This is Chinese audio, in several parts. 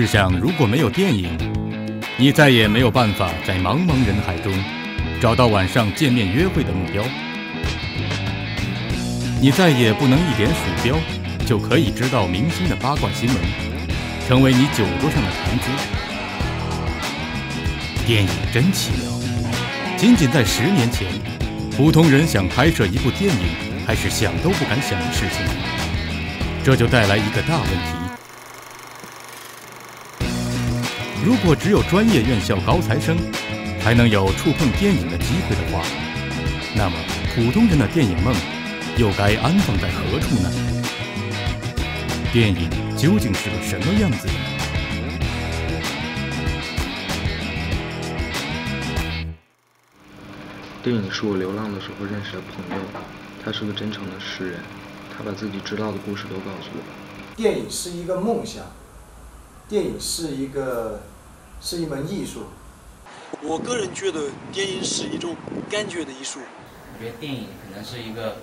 试想，如果没有电影，你再也没有办法在茫茫人海中找到晚上见面约会的目标，你再也不能一点鼠标就可以知道明星的八卦新闻，成为你酒桌上的谈资。电影真奇妙，仅仅在十年前，普通人想拍摄一部电影，还是想都不敢想的事情。这就带来一个大问题。如果只有专业院校高材生才能有触碰电影的机会的话，那么普通人的电影梦又该安放在何处呢？电影究竟是个什么样子？电影是我流浪的时候认识的朋友，他是个真诚的诗人，他把自己知道的故事都告诉我。电影是一个梦想，电影是一个。是一门艺术。我个人觉得电影是一种感觉的艺术。我觉得电影可能是一个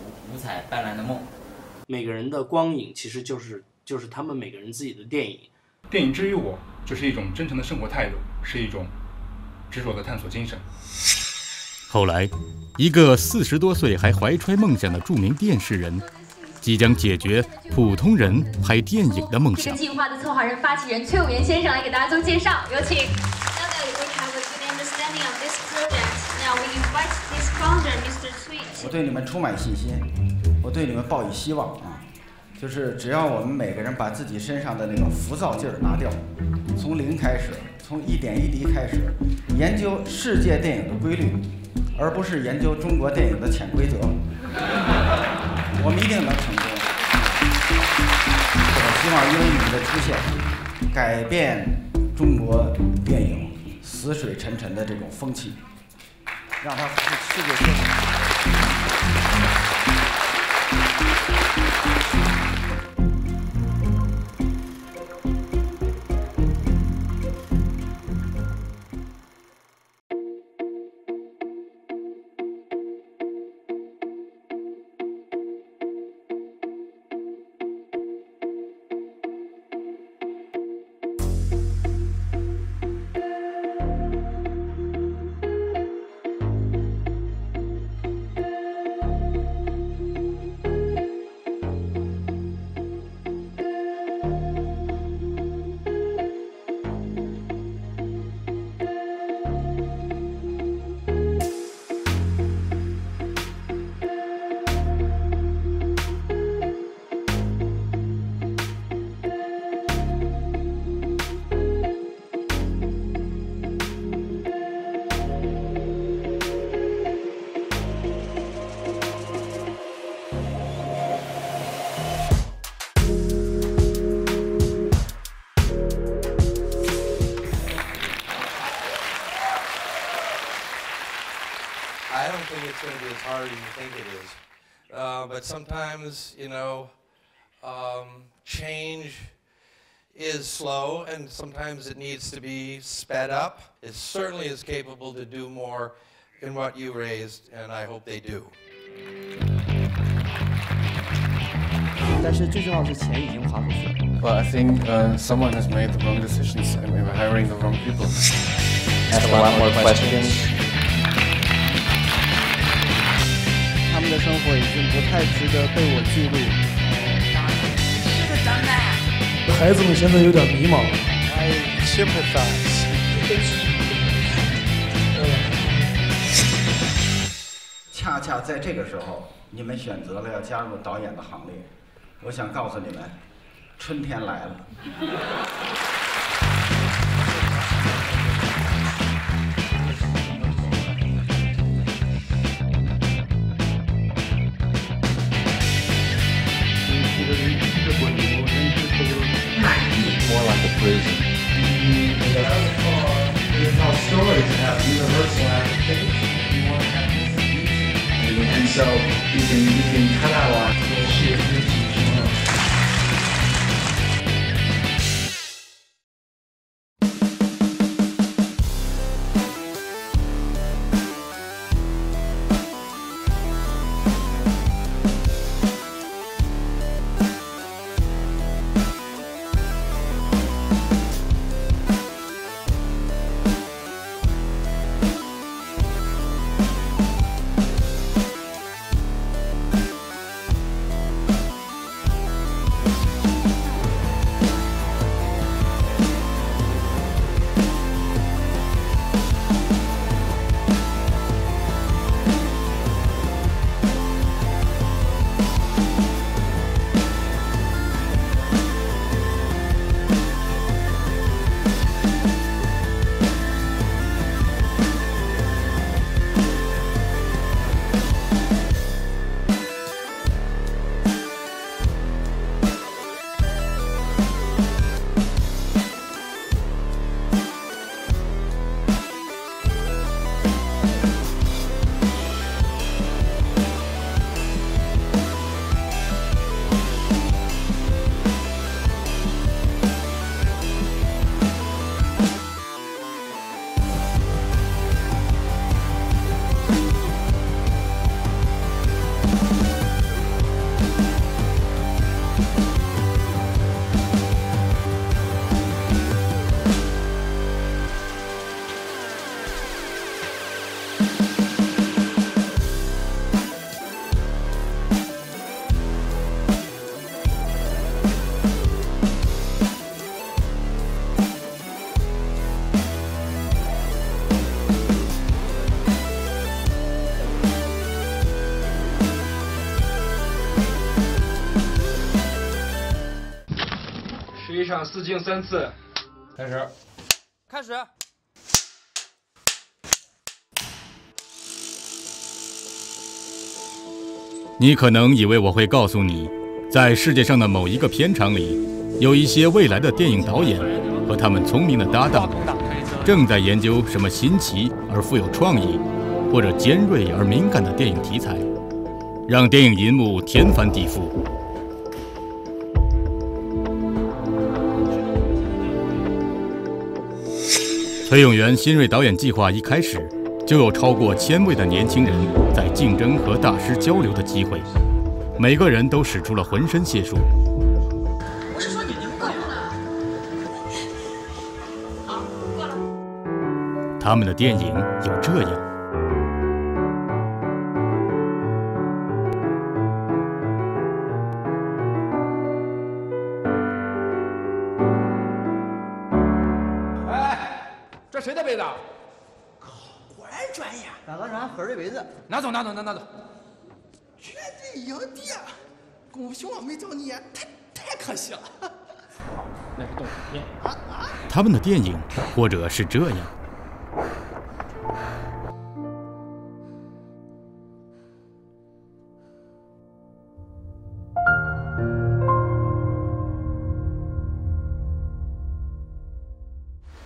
五五彩斑斓的梦。每个人的光影其实就是就是他们每个人自己的电影。电影之于我，就是一种真诚的生活态度，是一种执着的探索精神。后来，一个四十多岁还怀揣梦想的著名电视人。即将解决普通人拍电影的梦想。这个计划的策划人、发起人崔永元先生来给大家做介绍，有请。我对你们充满信心，我对你们抱以希望啊！就是只要我们每个人把自己身上的那个浮躁劲儿拿掉，从零开始，从一点一滴开始，研究世界电影的规律，而不是研究中国电影的潜规则。我们一定能成功。我希望因为你们的出现，改变中国电影死水沉沉的这种风气，让它世界 sometimes, you know, um, change is slow and sometimes it needs to be sped up. It certainly is capable to do more in what you raised, and I hope they do. 但是最重要的是钱已经花出去了。Well, I think uh, someone has made the wrong decisions and we're hiring the wrong people. Ask a lot more questions. 生活已经不太值得被我记录。孩子们现在有点迷茫。I sympathize。恰恰在这个时候，你们选择了要加入导演的行列。我想告诉你们，春天来了。Stories that you want to have universal application. And so you can you can cut out a lot of bullshit. 场试镜三次，开始。开始。你可能以为我会告诉你，在世界上的某一个片场里，有一些未来的电影导演和他们聪明的搭档，正在研究什么新奇而富有创意，或者尖锐而敏感的电影题材，让电影银幕天翻地覆。崔永元新锐导演计划一开始。就有超过千位的年轻人在竞争和大师交流的机会，每个人都使出了浑身解数。我是说你，够了。好，过了。他们的电影有这样。走拿走拿拿走。绝对影帝，功夫熊猫没找你，太太可惜了。那是动画片。他们的电影，或者是这样。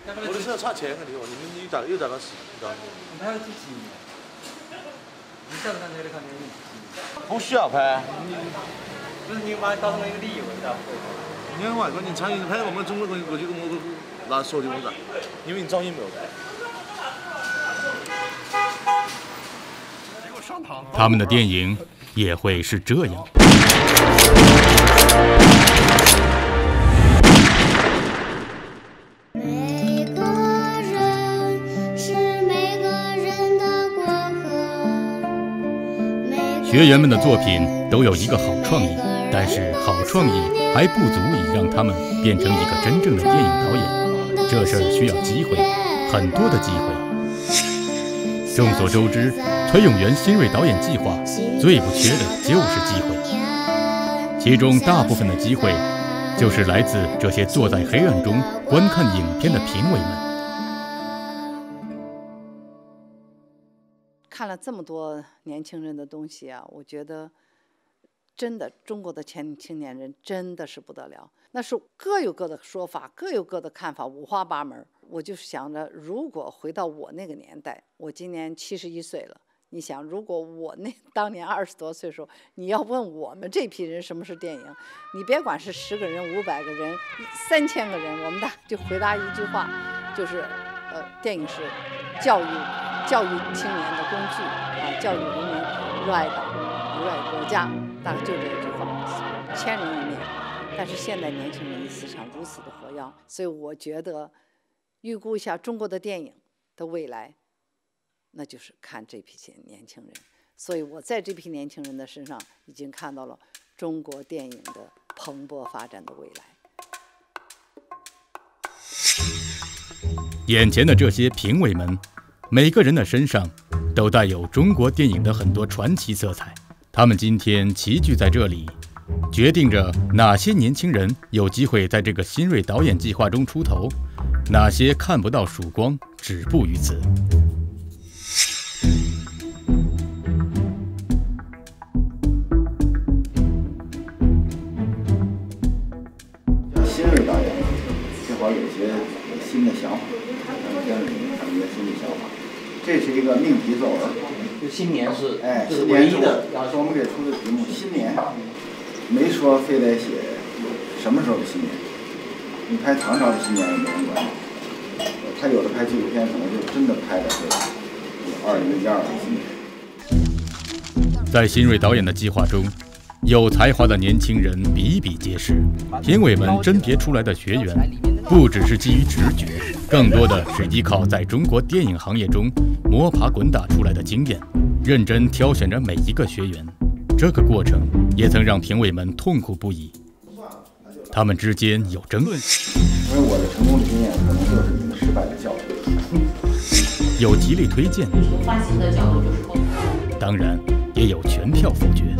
我的车差钱个地方，你们你咋又咋个死？知道吗？拍了几集？不需要拍。不是你把当成了一个理由，你知道不？你看外国人苍蝇拍我们中国人过去跟我那说的我啥？因为你噪音没有拍。他们的电影也会是这样。学员们的作品都有一个好创意，但是好创意还不足以让他们变成一个真正的电影导演。这事儿需要机会，很多的机会。众所周知，崔永元新锐导演计划最不缺的就是机会，其中大部分的机会就是来自这些坐在黑暗中观看影片的评委们。看了这么多年轻人的东西啊，我觉得真的中国的前青年人真的是不得了。那是各有各的说法，各有各的看法，五花八门。我就想着，如果回到我那个年代，我今年七十一岁了，你想，如果我那当年二十多岁的时候，你要问我们这批人什么是电影，你别管是十个人、五百个人、三千个人，我们大就回答一句话，就是呃，电影是教育。教育青年的工具啊，教育人民热爱党、热爱国家，大概就这一句话，千人一面。但是现在年轻人的思想如此的活跃，所以我觉得预估一下中国的电影的未来，那就是看这批年轻人。所以我在这批年轻人的身上已经看到了中国电影的蓬勃发展的未来。眼前的这些评委们。每个人的身上都带有中国电影的很多传奇色彩，他们今天齐聚在这里，决定着哪些年轻人有机会在这个新锐导演计划中出头，哪些看不到曙光，止步于此。这是一个命题作文，就新年是哎，是唯一的，是我们给出的题目。新年没说非得写什么时候的新年，你拍唐朝的新年也没人管。他有的拍纪录片，可能就真的拍的是二零一二的新年。在新锐导演的计划中，有才华的年轻人比比皆是。评委们甄别出来的学员，不只是基于直觉，更多的是依靠在中国电影行业中摸爬滚打出来的经验，认真挑选着每一个学员。这个过程也曾让评委们痛苦不已，他们之间有争论。因为我的成功的经验，可能就是你们失败的教训。有极力推荐，发行的角度就是当然也有全票否决。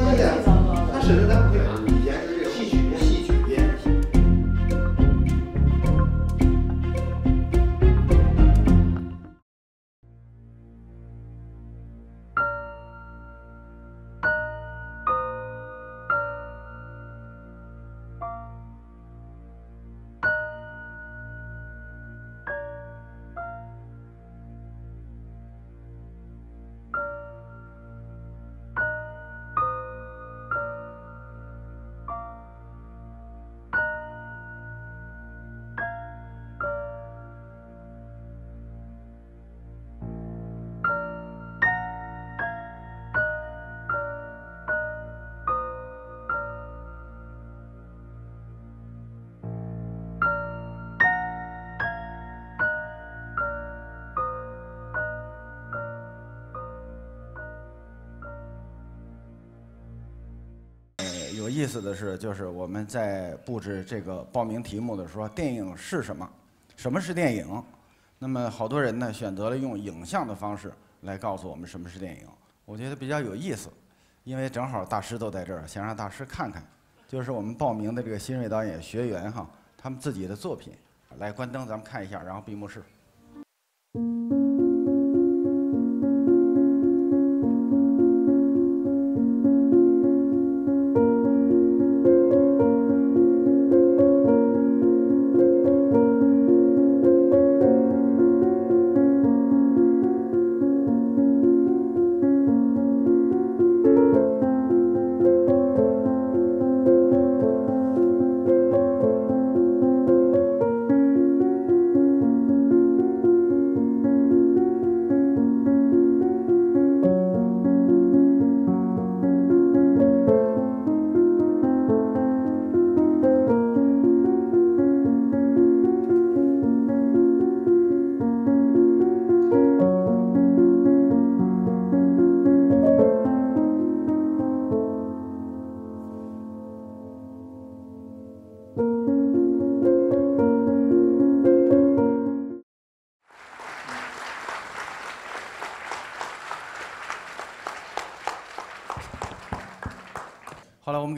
意思的是，就是我们在布置这个报名题目的时候，电影是什么？什么是电影？那么好多人呢选择了用影像的方式来告诉我们什么是电影。我觉得比较有意思，因为正好大师都在这儿，想让大师看看，就是我们报名的这个新锐导演学员哈，他们自己的作品。来，关灯，咱们看一下，然后闭幕式。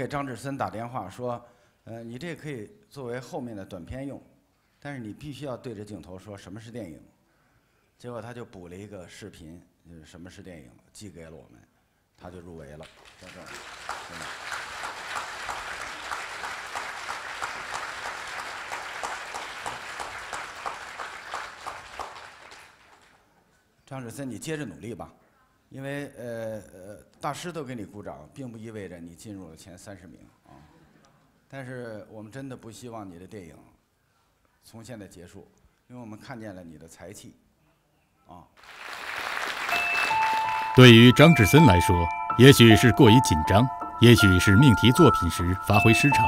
给张志森打电话说，呃，你这可以作为后面的短片用，但是你必须要对着镜头说什么是电影。结果他就补了一个视频，就是什么是电影，寄给了我们，他就入围了。在这儿，真的。张志森，你接着努力吧。因为呃呃，大师都给你鼓掌，并不意味着你进入了前三十名啊。但是我们真的不希望你的电影从现在结束，因为我们看见了你的才气啊。对于张志森来说，也许是过于紧张，也许是命题作品时发挥失常，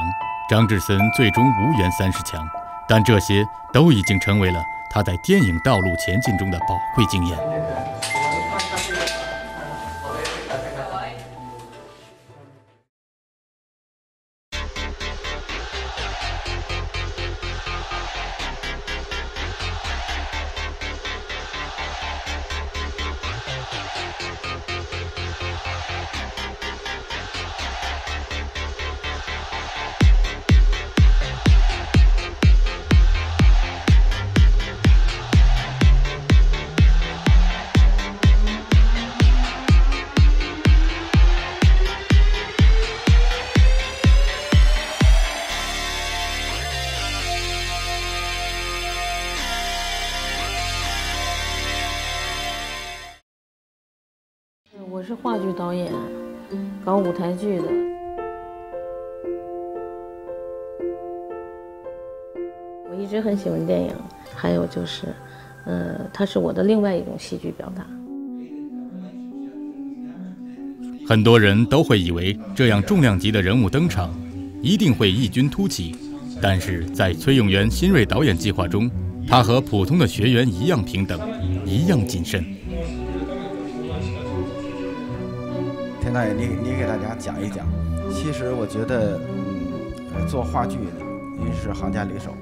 张志森最终无缘三十强。但这些都已经成为了他在电影道路前进中的宝贵经验。是话剧导演，搞舞台剧的。我一直很喜欢电影，还有就是，呃，它是我的另外一种戏剧表达。很多人都会以为这样重量级的人物登场，一定会异军突起，但是在崔永元新锐导演计划中，他和普通的学员一样平等，一样谨慎。田大爷，你你给大家讲一讲。其实我觉得，嗯，做话剧您是行家里手，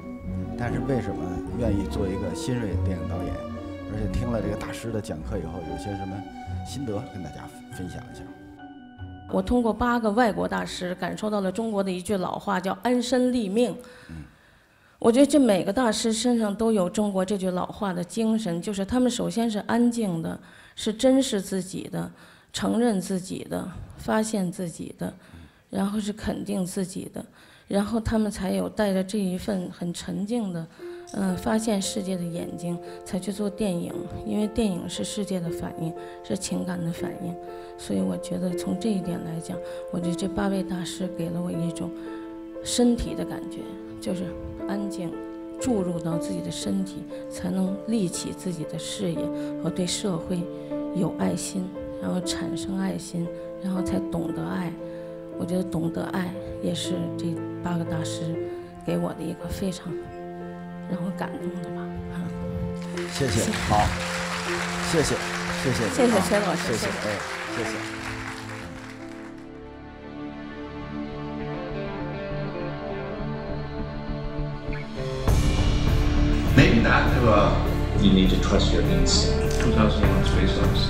但是为什么愿意做一个新锐电影导演？而且听了这个大师的讲课以后，有些什么心得跟大家分享一下？我通过八个外国大师，感受到了中国的一句老话，叫安身立命。嗯，我觉得这每个大师身上都有中国这句老话的精神，就是他们首先是安静的，是珍视自己的。承认自己的，发现自己的，然后是肯定自己的，然后他们才有带着这一份很沉静的，嗯，发现世界的眼睛，才去做电影。因为电影是世界的反应，是情感的反应。所以我觉得从这一点来讲，我觉得这八位大师给了我一种身体的感觉，就是安静，注入到自己的身体，才能立起自己的事业和对社会有爱心。然后产生爱心，然后才懂得爱。我觉得懂得爱也是这八个大师给我的一个非常让我感动的吧。谢谢，好，谢谢，谢谢，谢谢陈老师，谢谢，哎，谢谢。Maybe a you need to trust your niece to tells you what's resource?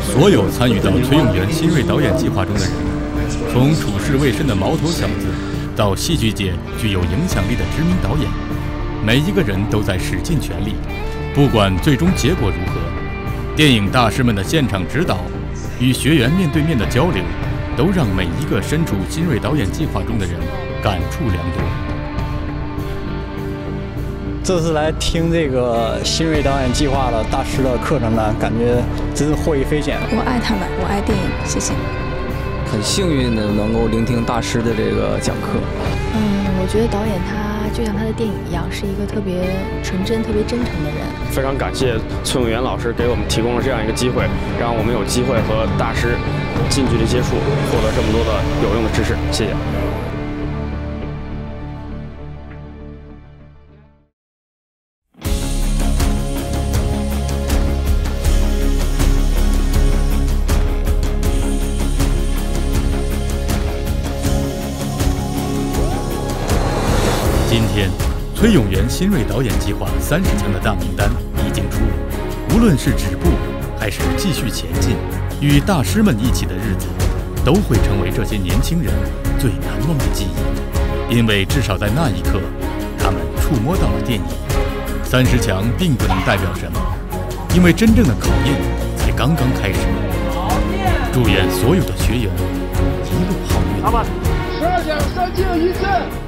所有参与到崔永元新锐导演计划中的人，从处事未深的毛头小子，到戏剧界具有影响力的知名导演，每一个人都在使尽全力。不管最终结果如何，电影大师们的现场指导与学员面对面的交流，都让每一个身处新锐导演计划中的人感触良多。这次来听这个新锐导演计划的大师的课程呢，感觉真是获益匪浅。我爱他们，我爱电影，谢谢。很幸运的能够聆听大师的这个讲课。嗯，我觉得导演他就像他的电影一样，是一个特别纯真、特别真诚的人。非常感谢崔永元老师给我们提供了这样一个机会，让我们有机会和大师近距离接触，获得这么多的有用的知识。谢谢。今天，崔永元新锐导演计划三十强的大名单已经出炉。无论是止步还是继续前进，与大师们一起的日子，都会成为这些年轻人最难忘的记忆。因为至少在那一刻，他们触摸到了电影。三十强并不能代表什么，因为真正的考验才刚刚开始。祝愿所有的学员一路好运。十二强三进一次。